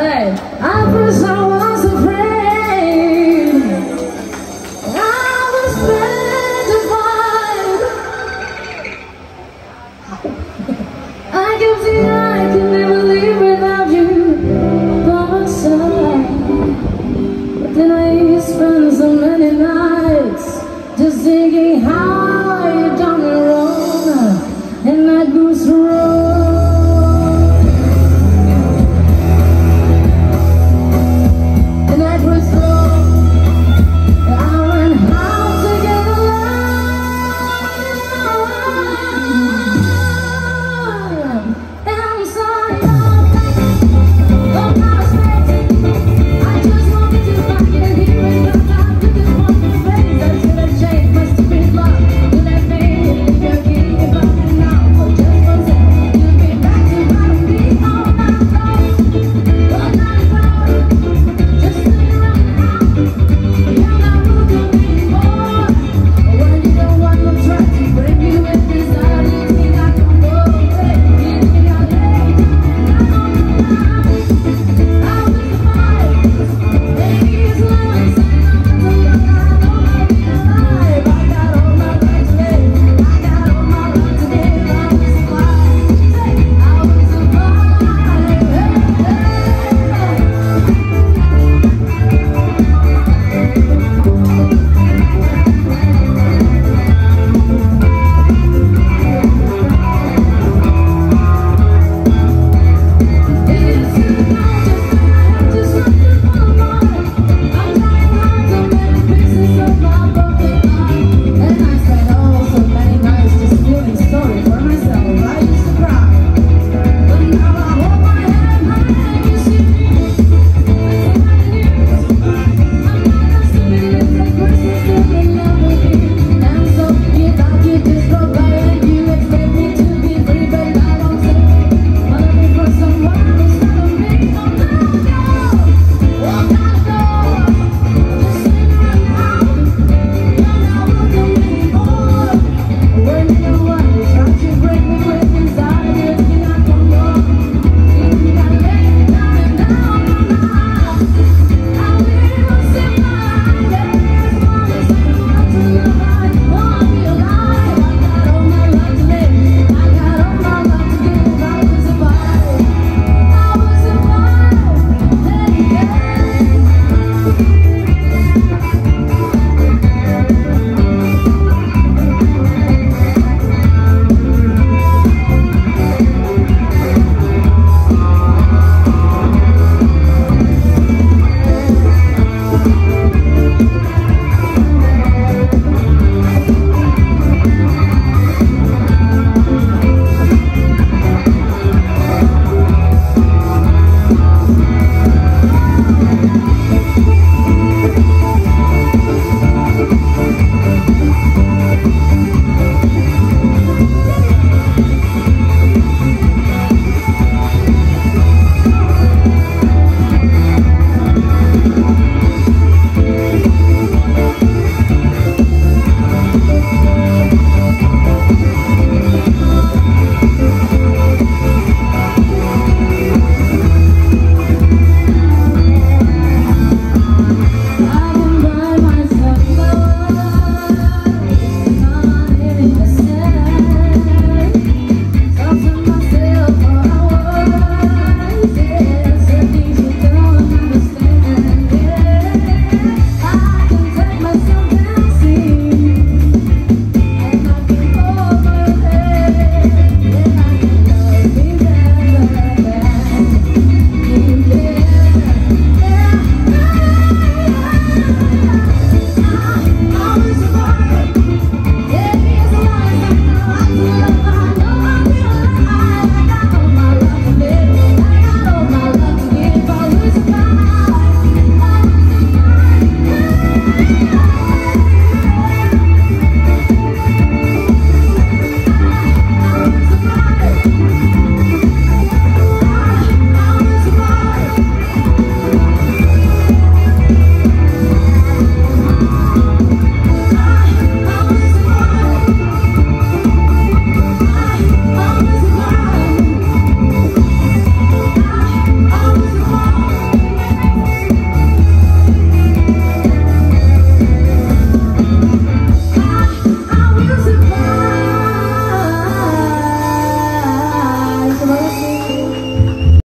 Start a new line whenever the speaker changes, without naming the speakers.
I'm for someone.